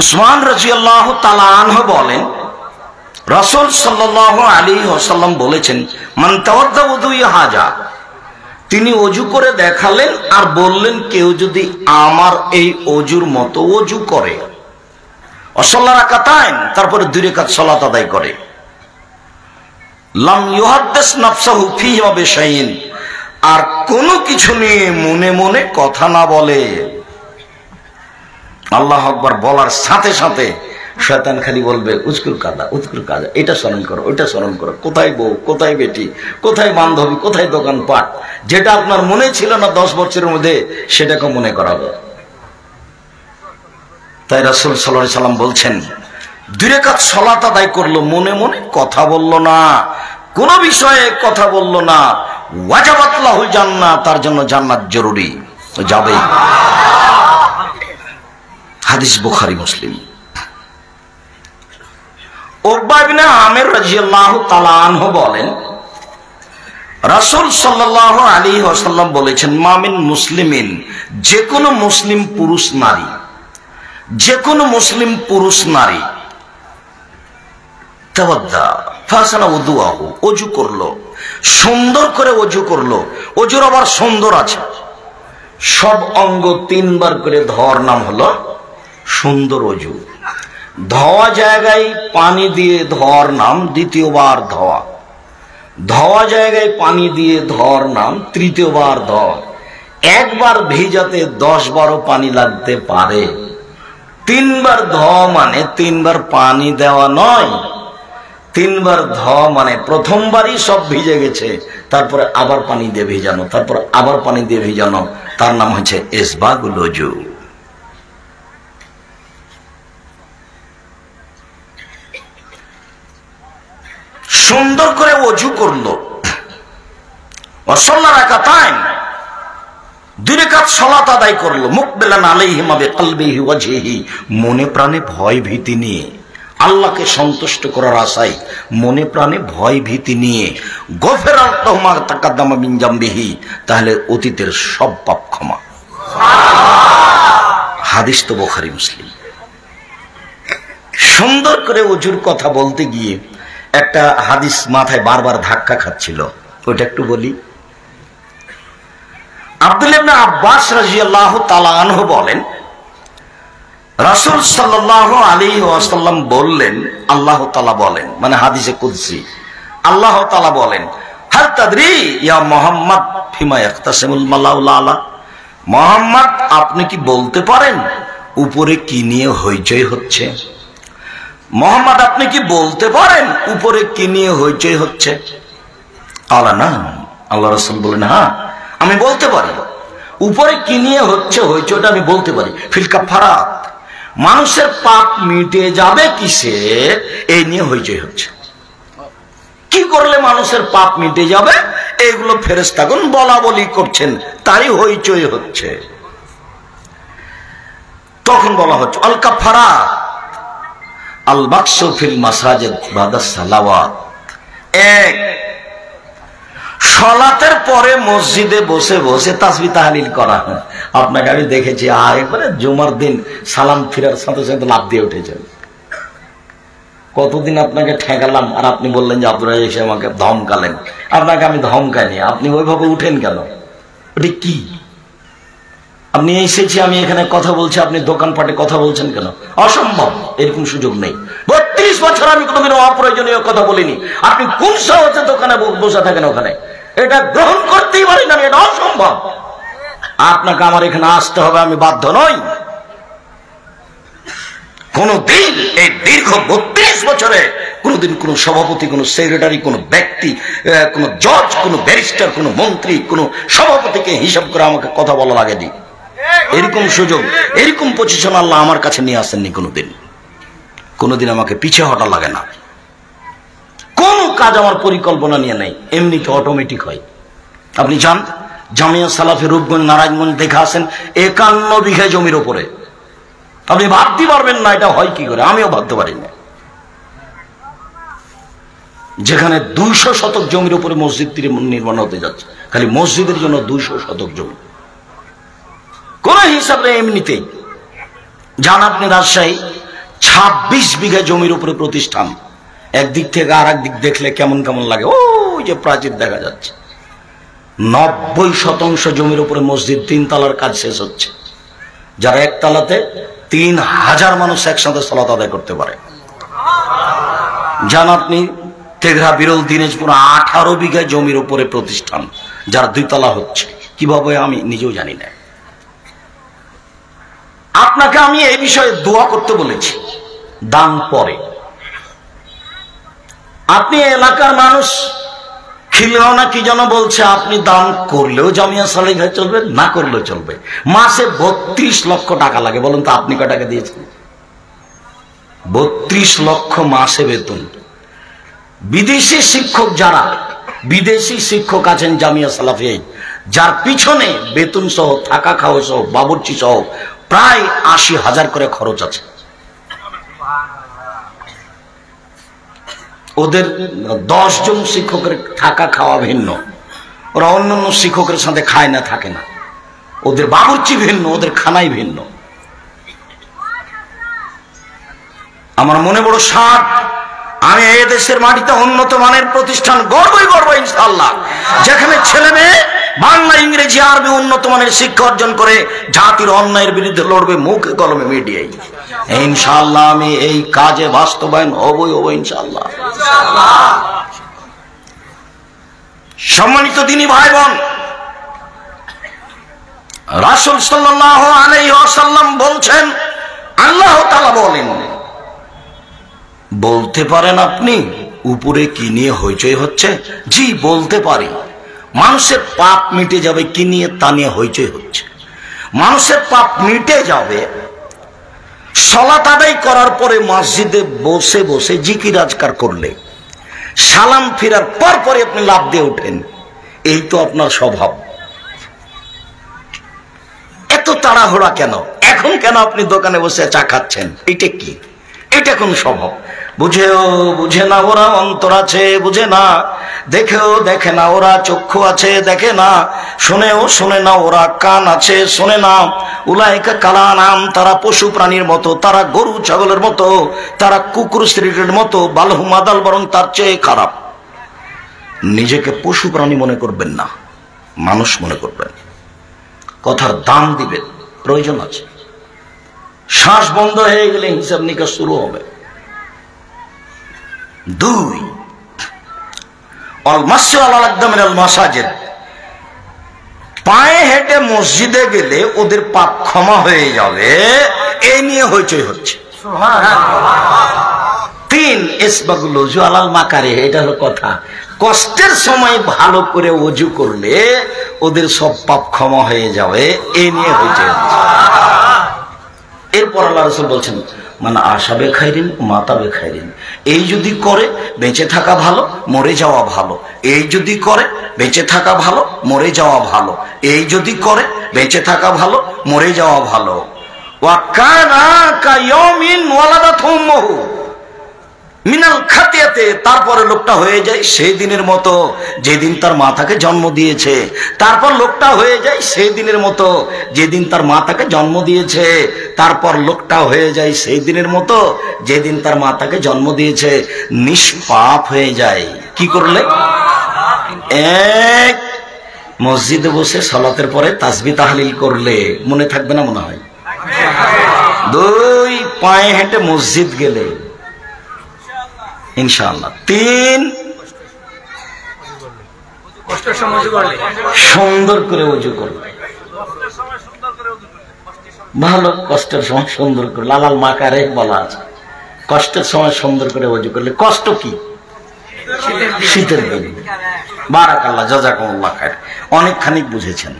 উসমান রাজিয়াল্লাহ তালাহ বলেন, রসুল সাল্লাহ আলী ওসাল্লাম বলেছেন হাজা তিনি অজু করে দেখালেন আর বললেন, কেউ যদি আমার এই অজুর মতো অজু করে। অসল্লা রাকাতাইন তারপরে দুই রেখাত সলাত আদায় করে। লাম ফি হবে আর কোনো কিছু নিয়ে মনে মনে কথা না বলে। আল্লাহ আকবার বলার সাথে সাথে শয়তান খালি বলবে উস্কুর কাদা উস্কুর কাদা, এটা স্মরণ করো, ওইটা স্মরণ করো। কোথায় বউ, কোথায় বেটি, কোথায় বান্ধবী, কোথায় দোকান পাট যেটা আপনার মনে ছিল না দশ বছরের মধ্যে, সেটাকে মনে করাবে তাই রাসুল সাল্লাহ সাল্লাম বলছেন দূরে কাজ সলাত আদায় করল, মনে মনে কথা বলল না। কোন বিষয়ে কথা বলল না। ওয়াজাবাতলাহুল জান্নাত, তার জন্য জান্নাত জরুরি। যাবেই। হাদিস বুখারি, মুসলিম। ওবাবিনা আমের রাজিয়াল্লাহ বলেন, রাসুল সাল্লাহ আলী ওসাল্লাম বলেছেন মামিন মুসলিমিন যে কোনো মুসলিম পুরুষ নারী যে কোনো মুসলিম পুরুষ নারী অজু করল, সুন্দর করে অজু করল, অজুর আবার সুন্দর আছে। সব অঙ্গ তিনবার করে ধর নাম হলো সুন্দর অজু। ধোয়া জায়গায় পানি দিয়ে ধর নাম দ্বিতীয়বার ধোয়া। ধোয়া জায়গায় পানি দিয়ে ধর নাম তৃতীয়বার ধর একবার ভিজাতে দশ বারো পানি লাগতে পারে। তিনবার ধ মানে তিনবার পানি দেওয়া নয়। তিনবার ধ মানে প্রথমবারই সব ভিজে গেছে, তারপরে আবার পানি দিয়ে ভিজানো, তারপর আবার পানি দিয়ে ভিজানো। তার নাম হচ্ছে এসবাগুল সুন্দর করে অজু করল। অসল্লা রাখা তাই আদায় করল। মুখ মনে প্রাণে ভয় ভীতি নিয়ে। আল্লাহকে সন্তুষ্ট করার আশায় মনে প্রাণে ভয় ভীতি নিয়ে। তাহলে অতীতের সব পাপ ক্ষমা। হাদিস তো বোখারি মুসলিম। সুন্দর করে অজুর কথা বলতে গিয়ে একটা হাদিস মাথায় বারবার ধাক্কা খাচ্ছিল। ওইটা একটু বলি। আব্দুল আব্বাস রাজিয়াল্লাহু তাআলা আনহু বলেন, রাসূল সাল্লাল্লাহু আলী ওয়াসাল্লাম বললেন, আল্লাহ তালা বলেন মানে হাদিসে কুদসি, আল্লাহ তালা বলেন, হাল তাদরি ইয়া মোহাম্মদ মুহাম্মদ, আপনি কি বলতে পারেন? উপরে কি নিয়ে হইচই হচ্ছে? মোহাম্মদ, আপনি কি বলতে পারেন? উপরে কি নিয়ে হইচই হচ্ছে? আল্লাহ না। আল্লাহ রসুল বলেন হ্যাঁ আমি বলতে পারি। উপরে কি নিয়ে হচ্ছে, হইচইটা আমি বলতে পারি। ফিলকা ফারাত মানুষের পাপ মিটে যাবে কিসে? এই নিয়ে হইচই হচ্ছে। কি করলে মানুষের পাপ মিটে যাবে? এইগুলো ফেরেস্তাগুন বলা বলি করছেন, তারই হইচই হচ্ছে। তখন বলা হচ্ছে অলকা ফারাত আল বাকসফিল মাসাজেদ সালাওয়াত। এক, সলাতের পরে মসজিদে বসে বসে তাসবি তাহালিল করা। আপনাকে আমি দেখেছি, আর একবারে জুমার দিন সালাম ফিরার সাথে সাথে লাভ দিয়ে উঠেছেন কতদিন আপনাকে ঠেকালাম, আর আপনি বললেন যে আপনারা এসে আমাকে ধমকালেন। আপনাকে আমি ধমকাইনি আপনি ওইভাবে উঠেন কেন? ওটি কি? আপনি এসেছি, আমি এখানে কথা বলছি, আপনি দোকানপাটে কথা বলছেন কেন? অসম্ভব, এরকম সুযোগ নেই। বত্রিশ বছর আমি কোনোদিন অপ্রয়োজনীয় কথা বলিনি। আপনি কোন সাহসে দোকানে বসে থাকেন ওখানে। এটা গ্রহণ করতেই পারি না, এটা অসম্ভব। আপনাকে আমার এখানে আসতে হবে, আমি বাধ্য নই। কোনদিন এই দীর্ঘ বত্রিশ বছরে কোনদিন কোন সভাপতি, কোন সেক্রেটারি, কোন ব্যক্তি কোন জজ, কোন ব্যারিস্টার, কোন মন্ত্রী, কোন সভাপতিকে হিসাব করে আমাকে কথা বলা লাগেনি এরকম সুযোগ, এরকম পজিশন আল্লাহ আমার কাছে নিয়ে আসেননি কোনোদিন। কোনোদিন আমাকে পিছিয়ে হটা লাগে না। কোন কাজ আমার পরিকল্পনা নিয়ে নেই, এমনিতে অটোমেটিক হয়। আপনি যান, জামিয়া সালাফে রূপগঞ্জ, নারায়ণগঞ্জ দেখে আসেন, একান্ন বিঘা জমির ওপরে আপনি ভাবতে পারবেন না এটা হয় কি করে, আমিও ভাবতে পারি না। যেখানে দুইশো শতক জমির উপরে মসজিদ নির্মাণ হতে যাচ্ছে, খালি মসজিদের জন্য দুইশো শতক জমি। কোন হিসাবে এমনিতেই যান আপনি রাজশাহী, ছাব্বিশ বিঘা জমির উপরে প্রতিষ্ঠান। একদিক থেকে আর দিক দেখলে কেমন কেমন লাগে। ও যে প্রাচীর দেখা যাচ্ছে। নব্বই শতাংশ জমির উপরে মসজিদ তিন তালার কাজ শেষ হচ্ছে। যারা একতলাতে তিন হাজার মানুষ একসাথে সলাত আদায় করতে পারে। যান আপনি তেঘরা, বিরল, দিনাজপুর, আঠারো বিঘা জমির উপরে প্রতিষ্ঠান, যার দুইতলা হচ্ছে। কীভাবে আমি নিজেও জানি না। আপনাকে আমি এই বিষয়ে দোয়া করতে বলেছি। দান পরে। আপনি এলাকার মানুষ খিলনা কি যেন বলছে, আপনি দান করলেও জামিয়া সালিঘা চলবে, না করলেও চলবে। মাসে বত্রিশ লক্ষ টাকা লাগে, বলুন তো আপনি টাকা দিয়েছেন? বত্রিশ লক্ষ মাসে বেতন। বিদেশি শিক্ষক যারা, বিদেশি শিক্ষক আছেন জামিয়া সালাফিয়াই, যার পিছনে বেতন সহ, থাকা খাওয়া সহ, বাবরচি সহ প্রায় আশি হাজার করে খরচ আছে। ওদের দশ জন শিক্ষকের থাকা খাওয়া ভিন্ন। ওরা অন্যান্য শিক্ষকের সাথে খায় না, থাকে না। ওদের বাবুর্চি ভিন্ন, ওদের খানাই ভিন্ন। আমার মনে বড় সাত আমি এই দেশের মাটিতে উন্নত মানের প্রতিষ্ঠান গর্বই গর্ব ইনশাল্লাহ যেখানে ছেলে মেয়ে বাংলা, ইংরেজি, আরবি উন্নত মানের শিক্ষা অর্জন করে জাতির অন্যায়ের বিরুদ্ধে লড়বে মুখ, কলমে মিডিয়াই ইনশাল্লাহ আমি এই কাজে বাস্তবায়ন হবই, হব ইনশাল্লাহ সম্মানিত দিনী ভাই বোন রাসুল সাল্লাহ আলাইসাল্লাম বলছেন, আল্লাহ তালা বলেন, বলতে পারেন আপনি, উপরে কি নিয়ে হইচই হচ্ছে? জি, বলতে পারি। মানুষের পাপ মিটে যাবে, কি নিয়ে তা নিয়ে হইচই হচ্ছে। মানুষের পাপ মিটে যাবে সলাত আদায় করার পরে মসজিদে বসে বসে জিকির আজকার করলে, সালাম ফিরার পর পরে আপনি লাভ দিয়ে ওঠেন এই তো আপনার স্বভাব। এত তাড়াহুড়া কেন? এখন কেন আপনি দোকানে বসে চা খাচ্ছেন? এটা কি? এটা কোন স্বভাব? বুঝেও বুঝে না, ওরা অন্তর আছে, বুঝে না। দেখেও দেখে না, ওরা চক্ষু আছে, দেখে না। শুনেও শুনে না, ওরা কান আছে, শুনে না। উলাইকা কালা নাম তারা পশু প্রাণীর মতো, তারা গরু ছাগলের মতো, তারা কুকুর স্ত্রীর মতো, বালহু মাদাল বরং তার চেয়ে খারাপ। নিজেকে পশু প্রাণী মনে করবেন না, মানুষ মনে করবেন। কথার দাম দিবেন, প্রয়োজন আছে। শ্বাস বন্ধ হয়ে গেলে হিসাব নিকাশ শুরু হবে। দুই। মাসাজেদ। পায়ে হেঁটে মসজিদে গেলে ওদের পাপ ক্ষমা হয়ে যাবে। এই নিয়ে হইচই হচ্ছে। তিন এসবাগুলো জলাল মাকারে, এটা হলো কথা। কষ্টের সময় ভালো করে অজু করলে ওদের সব পাপ ক্ষমা হয়ে যাবে। এ নিয়ে হইচই হচ্ছে। এরপর আল্লাহ রসুল বলছেন মানে আশা বেখাইরিন, মাতা বেখাইরিন। এই যদি করে, বেঁচে থাকা ভালো, মরে যাওয়া ভালো। এই যদি করে, বেঁচে থাকা ভালো, মরে যাওয়া ভালো। এই যদি করে, বেঁচে থাকা ভালো, মরে যাওয়া ভালো। মিনাল কায়মিন খাতিয়াতে তারপরে লোকটা হয়ে যায় সেই দিনের মতো, যেদিন তার মাতাকে জন্ম দিয়েছে। তারপর লোকটা হয়ে যায় সেই দিনের মতো, যেদিন তার মাতাকে জন্ম দিয়েছে। তারপর লোকটা হয়ে যায় সেই দিনের মতো, যেদিন তার মাতাকে জন্ম দিয়েছে। নিষ্পাপ হয়ে যায়। কি করলে? এক, মসজিদে বসে সলাতের পরে তাসবি তাহলিল করলে। মনে থাকবে না মনে হয়? দুই, পায়ে হেঁটে মসজিদ গেলে। ইনশাআল্লাহ। তিন সুন্দর করে উজু করবে। ভালো কষ্টের সময় সুন্দর করে, লালাল মাকারে বলা আছে। কষ্টের সময় সুন্দর করে উজু করলে কষ্ট কি? শীতের দিন। বারাকাল্লাহ, জাজাকুমুল্লাহ খায় অনেকখানি বুঝেছেন।